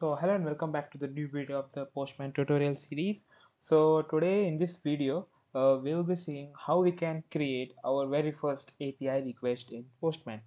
So hello and welcome back to the new video of the Postman tutorial series. So today in this video uh, we'll be seeing how we can create our very first API request in Postman.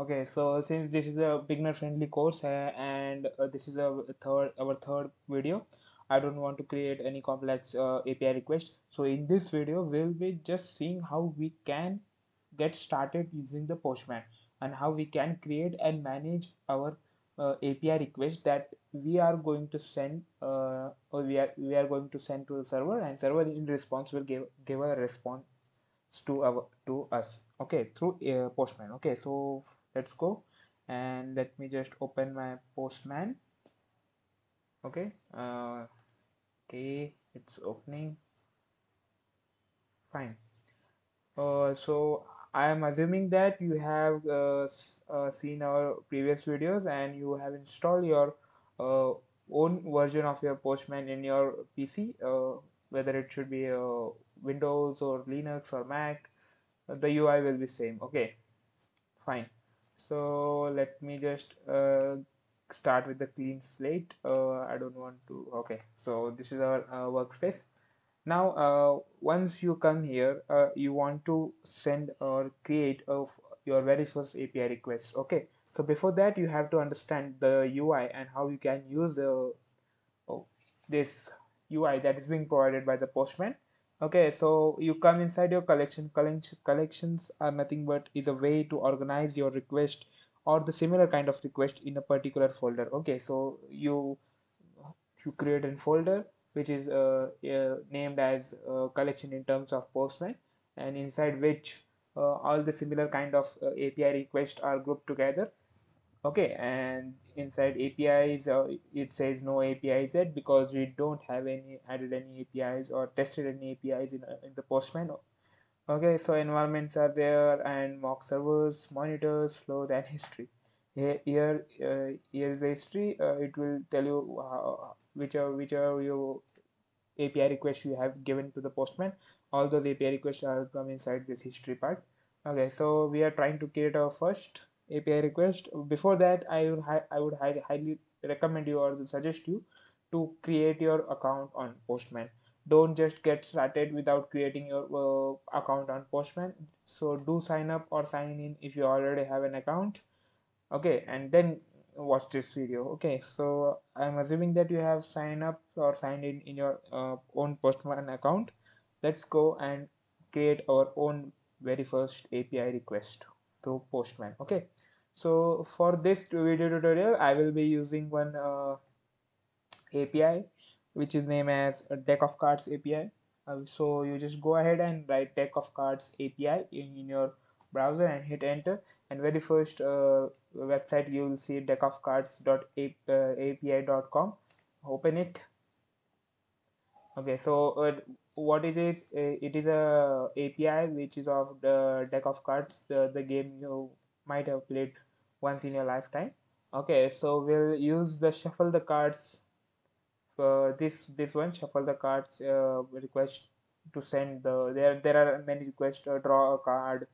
Okay, so since this is a beginner friendly course uh, and uh, this is a third our third video, I don't want to create any complex uh, API request. So in this video we'll be just seeing how we can get started using the Postman and how we can create and manage our uh, API request that we are going to send uh, or we are we are going to send to the server and server in response will give give a response to our to us. Okay through uh, postman. Okay so let's go and let me just open my postman. Okay uh, okay it's opening. Fine. Uh, so I am assuming that you have uh, uh, seen our previous videos and you have installed your uh, own version of your Postman in your PC, uh, whether it should be uh, Windows or Linux or Mac, uh, the UI will be same. Okay, fine. So let me just start with the clean slate. I don't want to. Okay, so this is our workspace now uh, once you come here uh, you want to send or create of your very first API request okay? So before that you have to understand the UI and how you can use the oh, this UI that is being provided by the postman okay? So you come inside your collection collections are nothing but is a way to organize your request or the similar kind of request in a particular folder okay? So you you create a folder which is uh, uh, named as uh, collection in terms of postman and inside which all the similar kind of API requests are grouped together. Okay and inside apis uh, it says no apis yet because we don't have any added any apis or tested any apis in, uh, in the postman. Okay so environments are there and mock servers monitors flows and history here uh, here is the history uh, it will tell you how, which are which are your API requests you have given to the postman all those API requests are come inside this history part. Okay so we are trying to create our first API request. Before that I would I would highly recommend you or suggest you to create your account on postman. Don't just get started without creating your uh, account on postman. So do sign up or sign in if you already have an account okay and then watch this video. Okay so i'm assuming that you have signed up or signed in in your uh, own postman account. Let's go and create our own very first api request through postman. Okay so for this video tutorial i will be using one uh, api which is named as deck of cards api uh, so you just go ahead and write deck of cards api in, in your browser and hit enter and very first uh, website you will see deckofcardsapi.com open it. Okay so uh, what it is uh, it is a api which is of the deck of cards the, the game you might have played once in your lifetime. Okay so we'll use the shuffle the cards uh, this this one shuffle the cards uh, request to send the there there are many requests uh, draw a card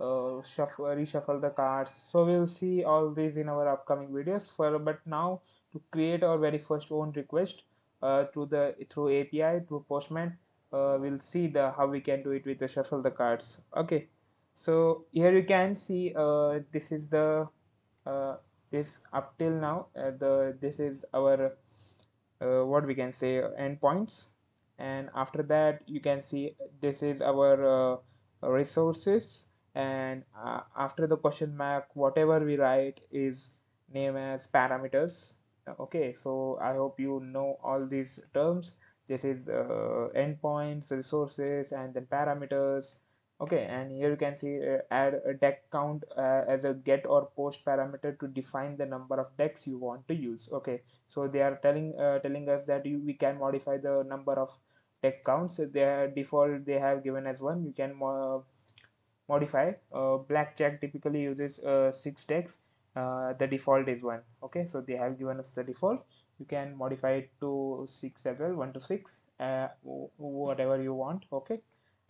uh, shuffle reshuffle the cards. So we'll see all these in our upcoming videos for but now to create our very first own request uh, to the through API to Postman uh, we'll see the how we can do it with the shuffle the cards. Okay. So here you can see uh, this is the uh, this up till now uh, the this is our uh, what we can say endpoints. And after that you can see this is our resources and uh, after the question mark whatever we write is named as parameters. Okay so i hope you know all these terms. This is uh, endpoints resources and then parameters. Okay and here you can see uh, add a deck count uh, as a get or post parameter to define the number of decks you want to use. Okay so they are telling uh, telling us that you, we can modify the number of deck counts. Their default they have given as one. You can modify. Uh, blackjack typically uses uh, six decks. Uh, the default is one. Okay so they have given us the default. You can modify it to six as well one to six uh, whatever you want. Okay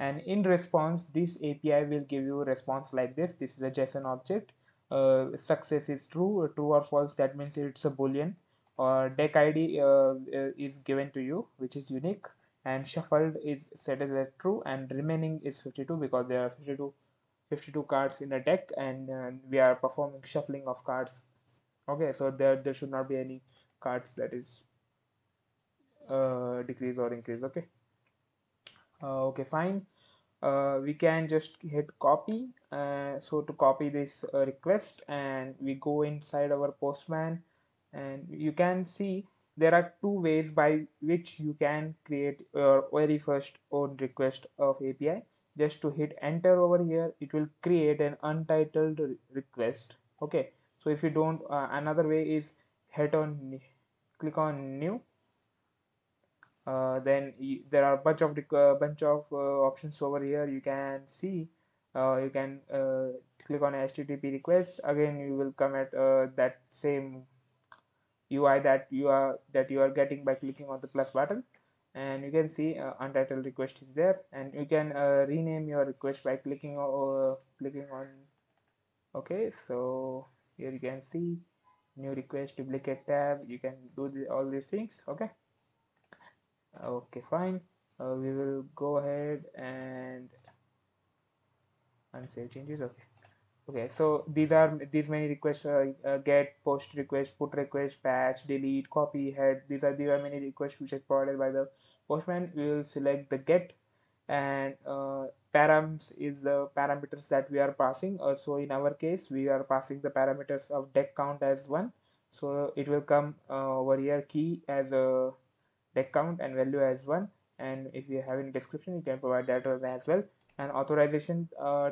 and in response this api will give you response like this. This is a json object. Uh, success is true true or false that means it's a boolean. Or deck id uh, is given to you which is unique and shuffled is set as true and remaining is 52 because there are 52 52 cards in a deck and we are performing shuffling of cards. Okay so there there should not be any cards that is uh, decrease or increase okay? Uh, okay fine. Uh, we can just hit copy uh, so to copy this uh, request and we go inside our postman and you can see there are two ways by which you can create your very first own request of API just to hit enter over here it will create an untitled request. Okay so if you don't uh, another way is hit on click on new. Uh, then there are a bunch of uh, bunch of uh, options over here. You can see uh, you can uh, click on http request. Again you will come at that same UI that you are that you are getting by clicking on the plus button and you can see uh, untitled request is there. And you can uh, rename your request by clicking or clicking on okay so here you can see new request duplicate tab. You can do the, all these things okay? Okay fine. Uh, we will go ahead and unsave changes okay okay so these are these many requests uh, uh, get post request put request patch delete copy head these are these are many requests which is provided by the postman. We will select the get and uh, params is the parameters that we are passing. Uh, so in our case we are passing the parameters of deck count as one. So it will come uh, over here key as a deck count and value as one. And if you have any description you can provide that as well. And authorization uh,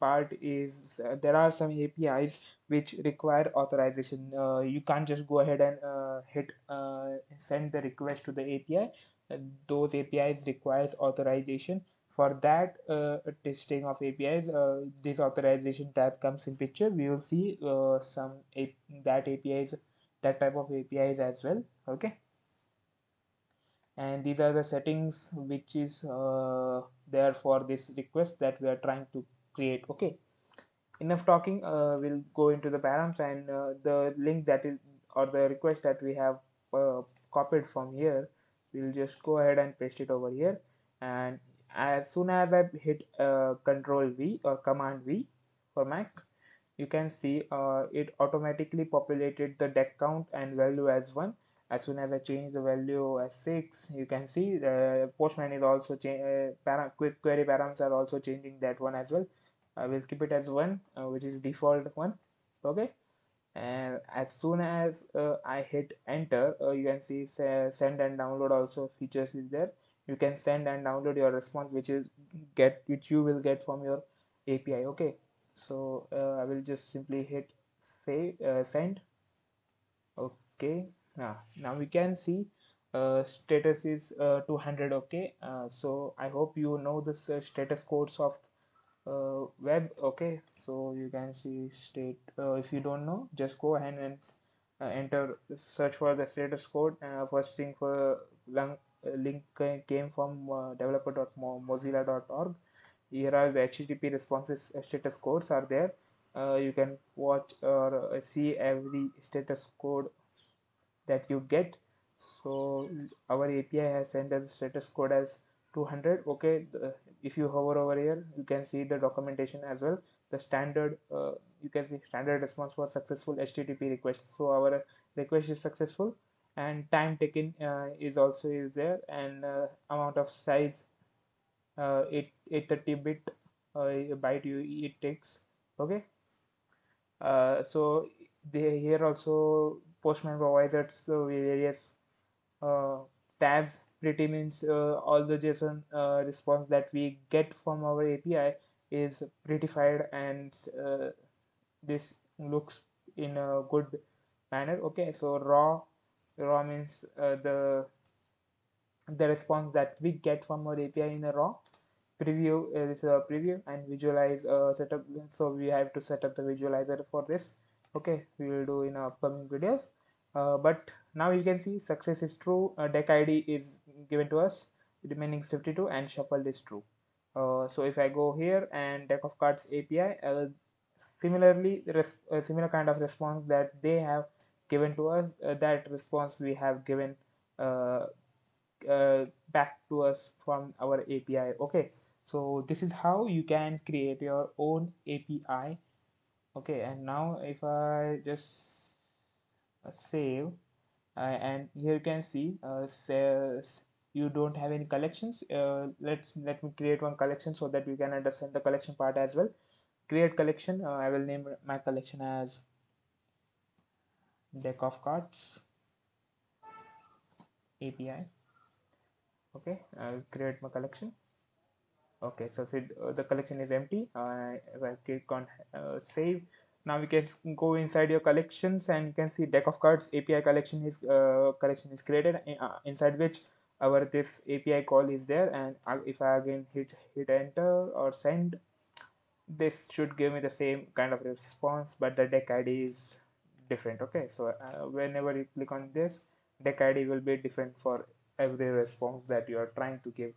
part is uh, there are some apis which require authorization. Uh, you can't just go ahead and uh, hit uh, send the request to the api those apis requires authorization. For that uh, testing of apis this authorization tab comes in picture. We will see some a- that apis that type of apis as well okay? And these are the settings which is uh, there for this request that we are trying to create. Okay. Enough talking. Uh, we'll go into the params and uh, the link that is or the request that we have uh, copied from here we'll just go ahead and paste it over here. And as soon as I hit uh, control V or command V for Mac you can see uh, it automatically populated the deck count and value as one. As soon as I change the value as 6 you can see the postman is also uh, para quick query params are also changing that one as well I will keep it as 1 uh, which is default one okay? And as soon as uh, I hit enter uh, you can see send and download also features is there. You can send and download your response which is get which you will get from your API okay? So uh, I will just simply hit say uh, send okay? Now now we can see uh, status is uh, 200 okay? So i hope you know uh, status codes of uh, web okay. So you can see state uh, if you don't know just go ahead and uh, enter search for the status code. Uh, first thing for uh, link came from developer.mozilla.org here are the http responses status codes are there. You can watch or see every status code that you get. So our api has sent us status code as 200 okay the, if you hover over here you can see the documentation as well. The standard uh, you can see standard response for successful http request so our request is successful and time taken uh, is also is there and uh, amount of size uh, 8 830 bit uh, byte you it takes okay. Uh, so they here also Postman provides us various uh, tabs pretty means uh, all the JSON uh, response that we get from our API is prettified and uh, this looks in a good manner. Okay so raw raw means the the response that we get from our API in a raw preview uh, is a preview and visualize uh, setup. So we have to set up the visualizer for this. Okay we will do in upcoming videos but now you can see success is true. Uh, deck id is given to us. Remaining 52 and shuffled is true. Uh, so if i go here and deck of cards api uh, similarly a similar kind of response that they have given to us uh, that response we have given uh, uh, back to us from our API okay so this is how you can create your own API okay and now if I just uh, save. Uh, and here you can see uh, says you don't have any collections. Uh, let's let me create one collection so that you can understand the collection part as well. Create collection. Uh, I will name my collection as deck of cards API okay I'll create my collection. Okay so see, uh, the collection is empty. Uh, if I click on uh, save now we can go inside your collections and you can see deck of cards API collection is uh, collection is created uh, inside which our this API call is there and if I again hit hit enter or send this should give me the same kind of response but the deck ID is different okay? So uh, whenever you click on this deck ID will be different for every response that you are trying to give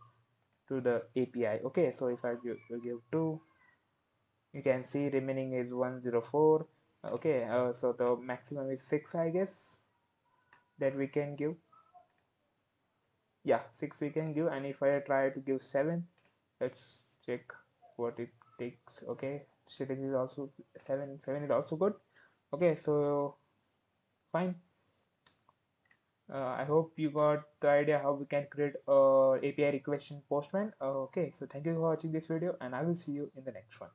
to the API okay? So if I give, give 2 you can see remaining is 104 okay uh, so the maximum is 6 I guess that we can give. Yeah 6 we can give and if I try to give 7 let's check what it takes. Okay shading is also 7 7 is also good. Okay so fine. Uh, I hope you got the idea how we can create a API request in Postman. Uh, okay, so thank you for watching this video and I will see you in the next one.